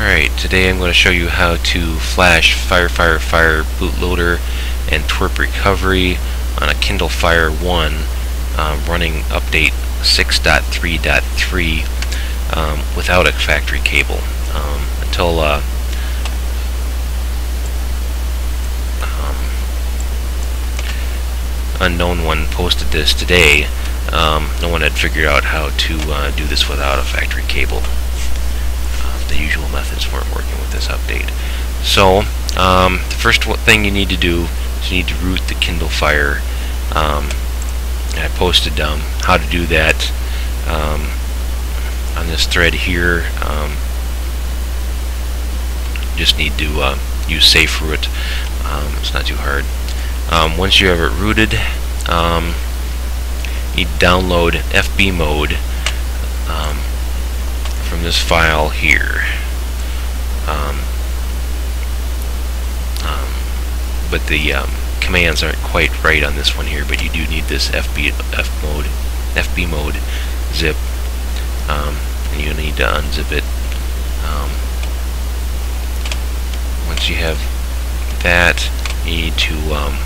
Alright, today I'm going to show you how to flash Fire Fire Fire bootloader and TWRP recovery on a Kindle Fire 1 um, running update 6.3.3 um, without a factory cable. Um, until uh, um, unknown one posted this today um, no one had figured out how to uh, do this without a factory cable the usual methods weren't working with this update. So, um, the first thing you need to do is you need to root the Kindle Fire. Um, I posted um, how to do that um, on this thread here. Um, just need to uh, use safe root. It's not too hard. once you have it rooted, you download FB mode from this file here. Um, um, but the um, commands aren't quite right on this one here, but you do need this FB F mode, FB mode zip, um, and you need to unzip it. Um, once you have that, you need to um,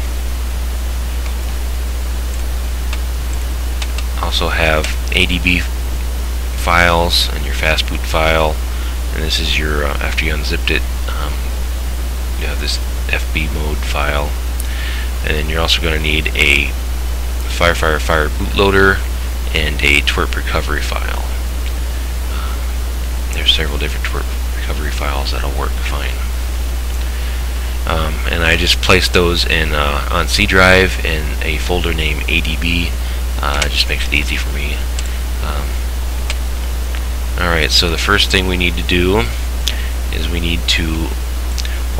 also have ADB files and your fastboot file. And this is your uh, after you unzipped it um, you have this FB mode file. And then you're also going to need a Fire Fire bootloader and a TWRP recovery file. Uh, there's several different TWRP recovery files that'll work fine. Um, and I just placed those in uh, on C drive in a folder named ADB uh, just makes it easy for me. Um, Alright, so the first thing we need to do is we need to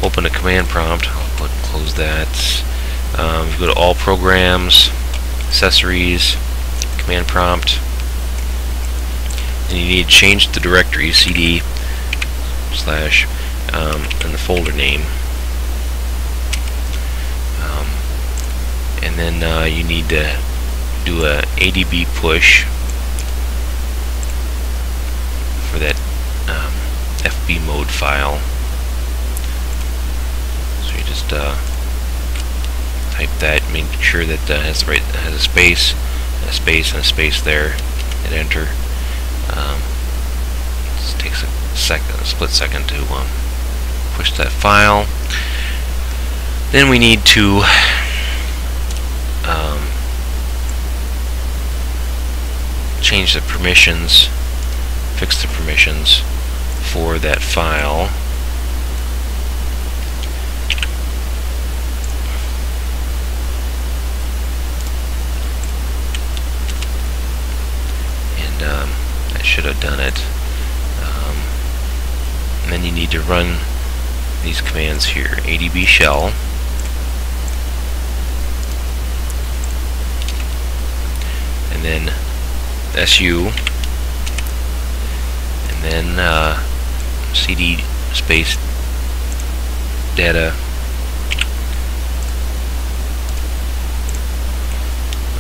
open a command prompt. I'll close that. Um, go to All Programs, Accessories, Command Prompt, and you need to change the directory cd slash um, and the folder name. Um, and then uh, you need to do a ADB push for that um, FB mode file. So you just uh, type that, make sure that uh, has right has a space, a space, and a space there. Hit enter. Um, it takes a second, a split second to um, push that file. Then we need to um, change the permissions fix the permissions for that file. And um, I should have done it. Um, then you need to run these commands here. ADB shell. And then SU and then uh, cd space data.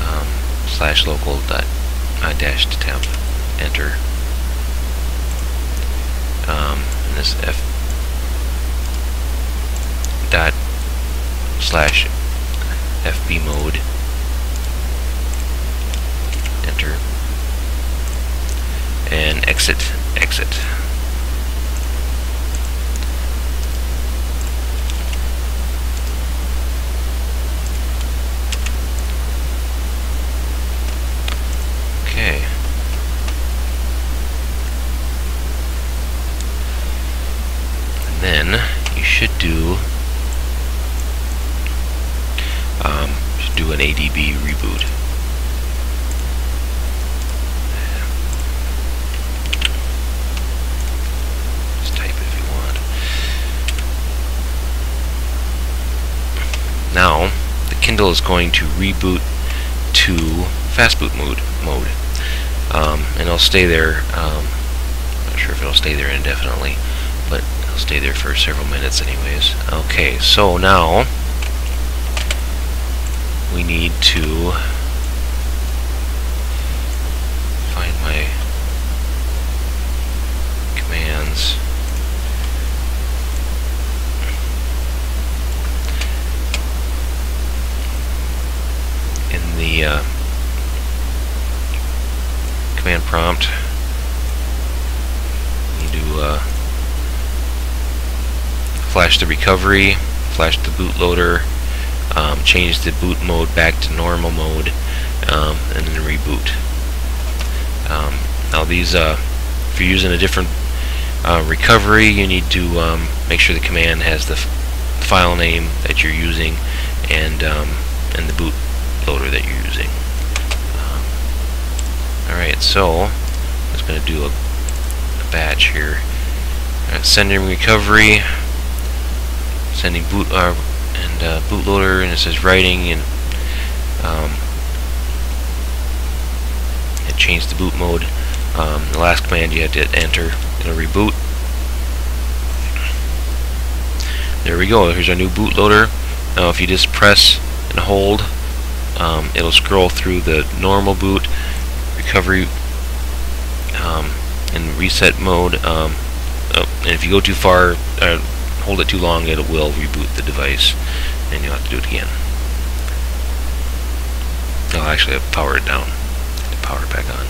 Um, slash local dot uh, dash temp enter. Um, and this f dot slash fb mode. Enter. And exit exit. Okay. And then you should do um, should do an ADB reboot. Now, the Kindle is going to reboot to fastboot mode. mode. Um, and it'll stay there, um, not sure if it'll stay there indefinitely, but it'll stay there for several minutes anyways. Okay, so now we need to find my commands. prompt. You do uh, flash the recovery, flash the bootloader, um, change the boot mode back to normal mode, um, and then reboot. Um, now these, uh, if you're using a different uh, recovery, you need to um, make sure the command has the file name that you're using and um, and the bootloader that you're using. Alright, so I'm just going to do a, a, batch here. Right, sending recovery, sending boot uh, and uh, bootloader, and it says writing and um, and change the boot mode. Um, the last command you had to enter, it'll reboot. There we go. Here's our new bootloader. Now, if you just press and hold, um, it'll scroll through the normal boot recovery um, in reset mode. Um, oh, and if you go too far, uh, hold it too long, it will reboot the device, and you'll have to do it again. I'll actually have power it down to power it back on.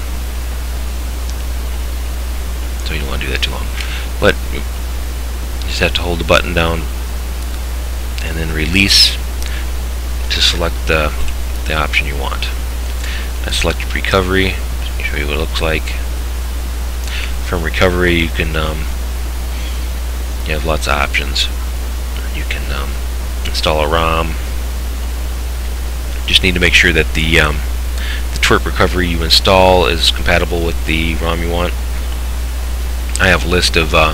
So you don't want to do that too long. But you just have to hold the button down and then release to select the, the option you want. I select recovery, show you what it looks like. From recovery you can um, you have lots of options. You can um, install a ROM. Just need to make sure that the um, the TWRP recovery you install is compatible with the ROM you want. I have a list of uh,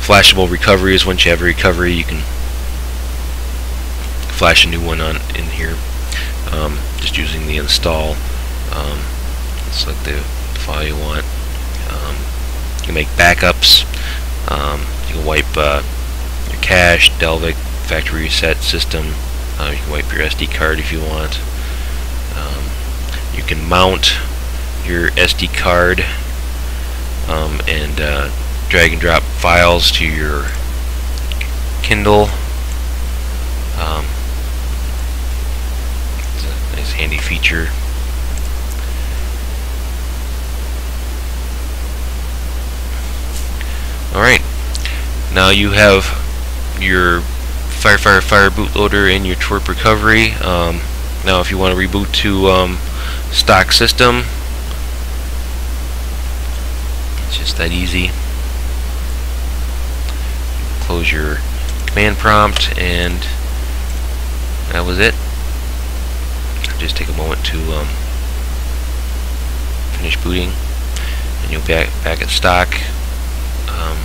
flashable recoveries. Once you have a recovery, you can flash a new one on in here. Um, just using the install um, select the file you want. Um, you can make backups. Um, you can wipe uh, your cache, Dalvik, factory reset system. Uh, you can wipe your SD card if you want. Um, you can mount your SD card um, and uh, drag and drop files to your Kindle. Um, it's a nice handy feature. Alright, now you have your Fire Fire Fire bootloader and your TWRP recovery. Um, now if you want to reboot to um, stock system, it's just that easy. Close your command prompt and that was it. Just take a moment to um, finish booting and you'll be back, back at stock um,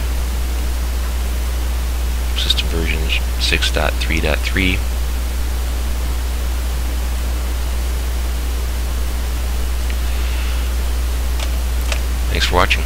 system versions 6.3.3 Thanks for watching.